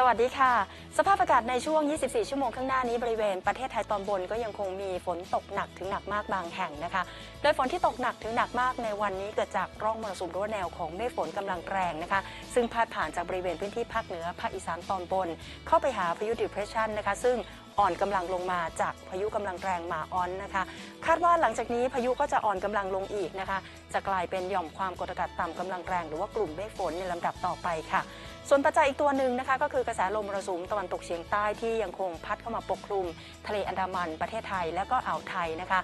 สวัสดีค่ะ สภาพอากาศในช่วง 24 ชั่วโมงข้างหน้านี้บริเวณประเทศไทยตอนบนก็ยังคงมีฝนตกหนักถึงหนักมากบางแห่งนะคะ โดยฝนที่ตกหนักถึงหนักมากในวันนี้เกิดจากร่องมรสุมรั้วแนวของเมฆฝนกำลังแรงนะคะ ซึ่งพาดผ่านจากบริเวณพื้นที่ภาคเหนือภาคอีสานตอนบน เข้าไปหาพายุดิเพรสชันนะคะ ซึ่ง อ่อนกำลังลงมาจากพายุกำลังแรงหมาออนนะคะ คาดว่าหลังจากนี้พายุก็จะอ่อนกำลังลงอีกนะคะ จะกลายเป็นหย่อมความกดอากาศต่ำกำลังแรงหรือว่ากลุ่มเมฆฝนในลำดับต่อไปค่ะ ส่วนปัจจัยอีกตัวหนึ่งนะคะ ก็คือกระแสลมมรสุมตะวันตกเฉียงใต้ที่ยังคงพัดเข้ามาปกคลุม ทะเลอันดามันประเทศไทยและก็อ่าวไทยนะคะ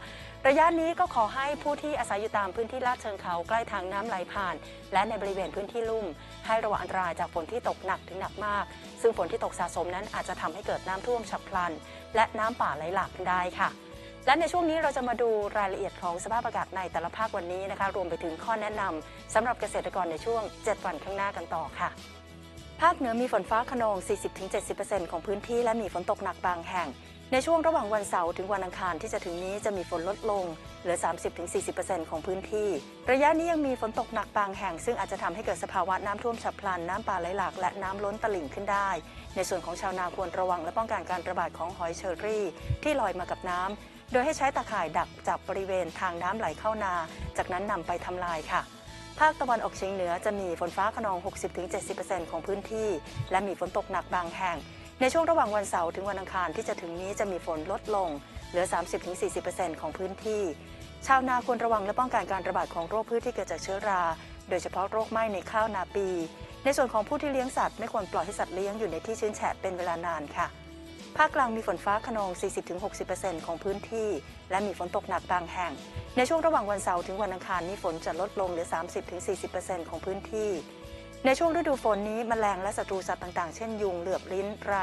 ระยะนี้ก็ขอให้ผู้ที่อาศัยอยู่ตามพื้นที่ลาดเชิงเขาใกล้ทางน้ำไหลผ่าน และในบริเวณพื้นที่ลุ่ม ให้ระวังอันตรายจากฝนที่ตกหนักถึงหนักมาก ซึ่งฝนที่ตกสะสมนั้นอาจจะทำให้เกิดน้ำท่วมฉับพลันและน้ำป่าไหลหลากได้ค่ะ และในช่วงนี้เราจะมาดูรายละเอียดของสภาพอากาศในแต่ละภาควันนี้นะคะ รวมไปถึงข้อแนะนำสำหรับเกษตรกรในช่วง 7 วันข้างหน้ากันต่อค่ะภาคเหนือมีฝนฟ้าขนอง 40-70%ของพื้นที่และมีฝนตกหนักบางแห่ง ในช่วงระหว่างวันเสาร์ถึงวันอังคารที่จะถึงนี้จะมีฝนลดลง เหลือ 30-40%ของพื้นที่ ระยะนี้ยังมีฝนตกหนักบางแห่ง ซึ่งอาจจะทำให้เกิดสภาวะน้ำท่วมฉับพลัน น้ำป่าไหลหลากและน้ำล้นตลิ่งขึ้นได้ ในส่วนของชาวนาควรระวังและป้องกันการระบาดของหอยเชอรี่ ที่ลอยมากับน้ำโดยให้ใช้ตะข่ายดักจับบริเวณทางน้ำไหลเข้านา จากนั้นนำไปทำลายค่ะภาคตะวันออกเฉียงเหนือจะมีฝนฟ้าขนอง 60-70%ของพื้นที่ และมีฝนตกหนักบางแห่ง ในช่วงระหว่างวันเสาร์ถึงวันอังคารที่จะถึงนี้จะมีฝนลดลง เหลือ 30-40%ของพื้นที่ ชาวนาควรระวังและป้องกันการระบาดของโรคพืชที่เกิดจากเชื้อรา โดยเฉพาะโรคไหม้ในข้าวนาปี ในส่วนของผู้ที่เลี้ยงสัตว์ไม่ควรปล่อยให้สัตว์เลี้ยงอยู่ในที่ชื้นแฉะเป็นเวลานานค่ะ ภาคกลางมีฝนฟ้าขนอง 40-60%ของพื้นที่ และมีฝนตกหนักบางแห่ง ในช่วงระหว่างวันเสาร์ถึงวันอังคารนี้ฝนจะลดลงเหลือ 30-40%ของพื้นที่ ในช่วงฤดูฝนนี้แมลงและศัตรูสัตว์ต่างๆ เช่นยุงเหลือบลิ้นไร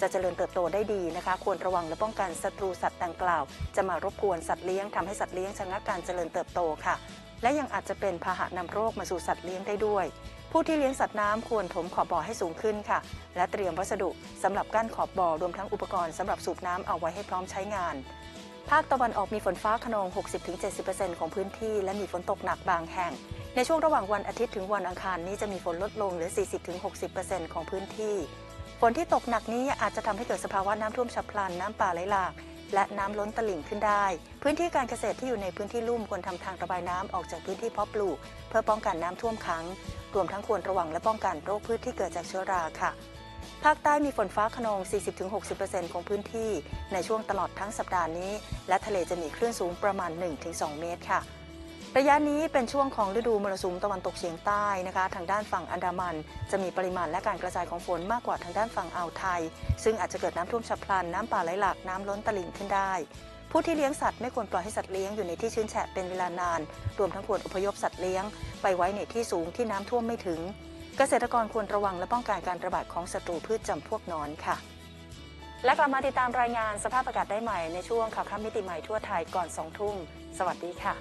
จะเจริญเติบโตได้ดีนะคะ ควรระวังและป้องกันศัตรูสัตว์ดังกล่าว จะมารบกวนสัตว์เลี้ยงทำให้สัตว์เลี้ยงชะงักการเจริญเติบโตค่ะ และยังอาจจะเป็นพาหะนำโรคมาสู่สัตว์เลี้ยงได้ด้วย ผู้ที่เลี้ยงสัตว์น้ำควรถมขอบบ่อให้สูงขึ้นค่ะ และเตรียมวัสดุสำหรับกั้นขอบบ่อรวมทั้งอุปกรณ์สำหรับสูบน้ำเอาไว้ให้พร้อมใช้งานภาคตะวันออกมีฝนฟ้าขนอง 60-70%ของพื้นที่ และมีฝนตกหนักบางแห่ง ในช่วงระหว่างวันอาทิตย์ถึงวันอังคารนี้จะมีฝนลดลงเหลือ 40-60%ของพื้นที่ ฝนที่ตกหนักนี้อาจจะทำให้เกิดสภาวะน้ำท่วมฉับพลัน น้ำป่าไหลหลาก และน้ำล้นตลิ่งขึ้นได้ พื้นที่การเกษตรที่อยู่ในพื้นที่ลุ่มควรทำทางระบายน้ำออกจากพื้นที่เพาะปลูก เพื่อป้องกันน้ำท่วมขัง รวมทั้งควรระวังและป้องกันโรคพืชที่เกิดจากเชื้อราค่ะภาคใต้มีฝนฟ้าขนอง 40-60%ของพื้นที่ ในช่วงตลอดทั้งสัปดาห์นี้ และทะเลจะมีคลื่นสูงประมาณ 1-2 เมตรค่ะ ระยะนี้เป็นช่วงของฤดูมรสุมตะวันตกเฉียงใต้นะคะ ทางด้านฝั่งอันดามัน จะมีปริมาณและการกระจายของฝนมากกว่าทางด้านฝั่งอ่าวไทย ซึ่งอาจจะเกิดน้ำท่วมฉับพลันน้ำป่าไหลหลากน้ำล้นตลิ่งขึ้นได้ ผู้ที่เลี้ยงสัตว์ไม่ควรปล่อยให้สัตว์เลี้ยงอยู่ในที่ชื้นแฉะเป็นเวลานาน รวมทั้งควรอพยพสัตว์เลี้ยง ไปไว้ในที่สูงที่น้ำท่วมไม่ถึง เกษตรกรควรระวังและป้องกันการระบาดของศัตรูพืชจำพวกนอนค่ะและกลับมาติดตามรายงานสภาพอากาศได้ใหม่ในช่วงข่าวค่ำมิติใหม่ทั่วไทยก่อน 2 ทุ่ม สวัสดีค่ะ